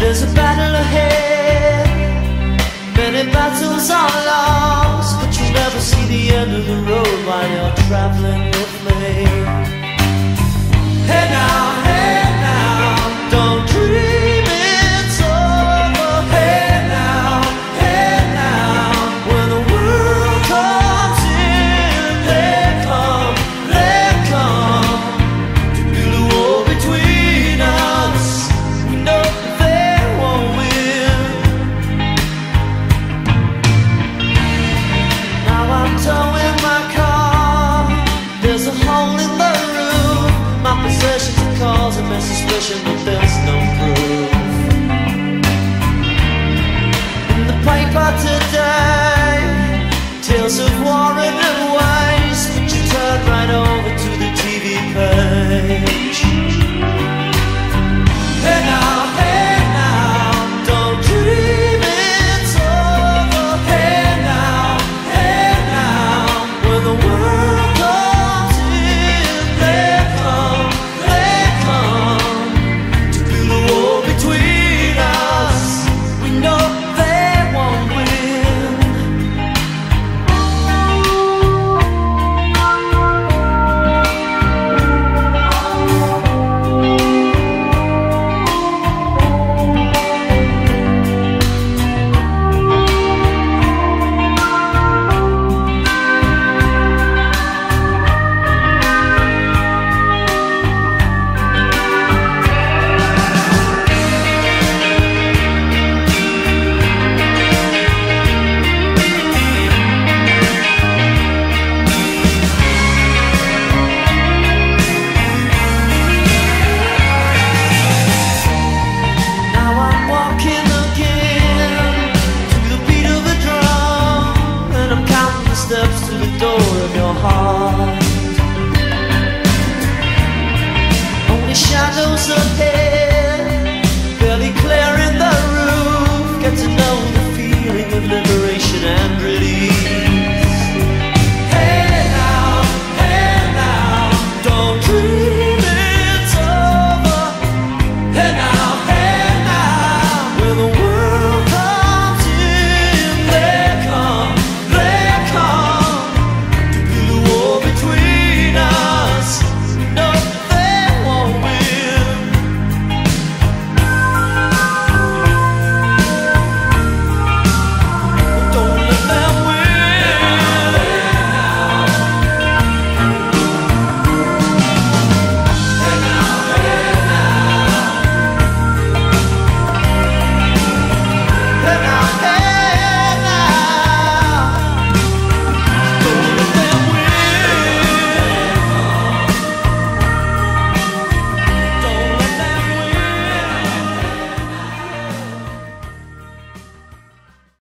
There's a battle ahead, many battles are lost, but you never see the end of the road while you're traveling.